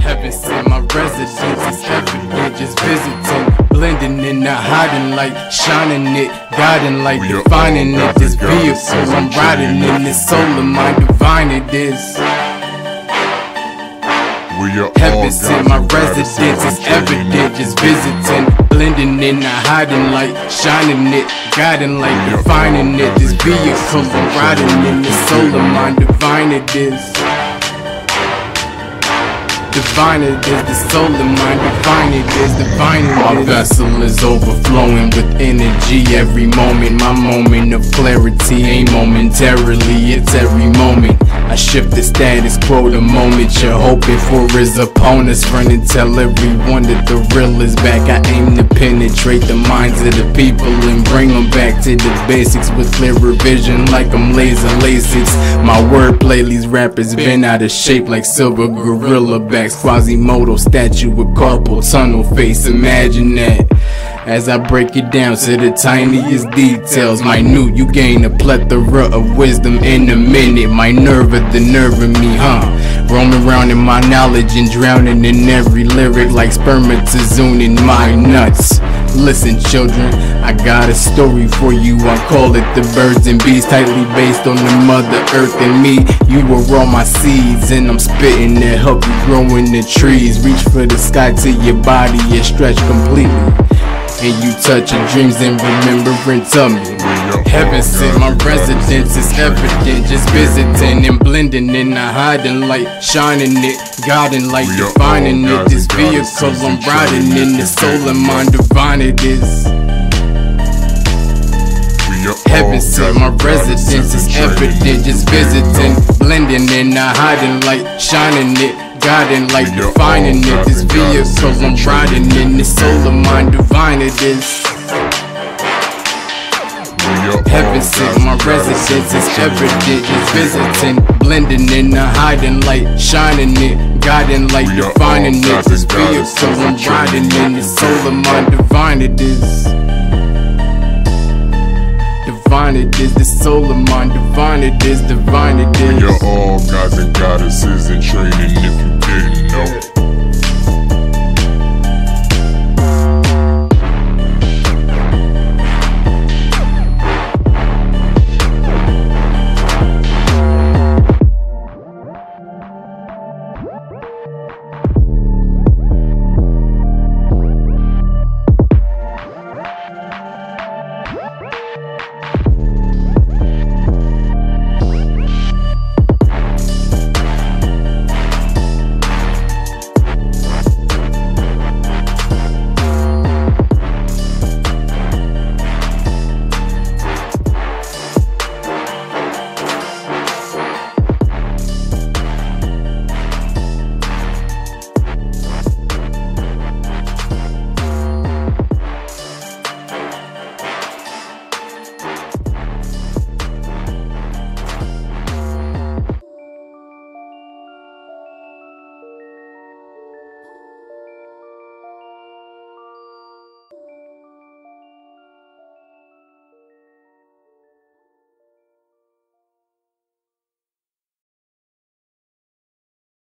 Heaven sent my residence is evident, just visiting. Blending in the hiding light, shining it, guiding light, defining it. This vehicle I'm riding in, this soul of mine, divine it is. We are all Heaven sent my residence is evident, just visiting. Blending in the hiding light, shining it, guiding light, We are defining it. This vehicle riding in, the soul of mine, divine it is. Divine it is, the soul of mine, divine it is, divine it is. My vessel is overflowing with energy every moment. My moment of clarity ain't momentarily, it's every moment. I shift the status quo the moment you're hoping for is opponents. Run and tell everyone that the real is back. I aim to penetrate the minds of the people and bring them back to the basics with clearer vision like I'm laser LASIKs. My wordplay, these rappers been out of shape like silver gorilla backs. Quasimodo statue with carpal tunnel face. Imagine that. As I break it down to the tiniest details, minute, you gain a plethora of wisdom in a minute. My nerve of the nerve of me, huh? Roaming around in my knowledge and drowning in every lyric like spermatozoon in my nuts. Listen, children, I got a story for you. I call it the birds and bees, tightly based on the mother earth and me. You were all my seeds, and I'm spitting to help you grow in the trees. Reach for the sky till your body is stretched completely. And you touch your dreams and remembrance of me. Heaven sent my residence is evident, just visiting and blending in the hiding light, shining it, light, We are all defining it. This and vehicle I'm and riding in, the soul of mine, divine it is. Heaven sent my residence is and evident, just visiting, blending in the hiding light, shining it, guiding light, We are defining it. This and vehicle I'm and riding in, the soul of mine, divine it is. We are Heaven all sent my residence is evident, is visiting, blending in the hiding light, shining it, guiding light, defining it. This vehicle I'm goddesses riding in, the soul of mine, divine it is. Divine it is, the soul of mine, divine it is, divine it We are all gods and goddesses in training. If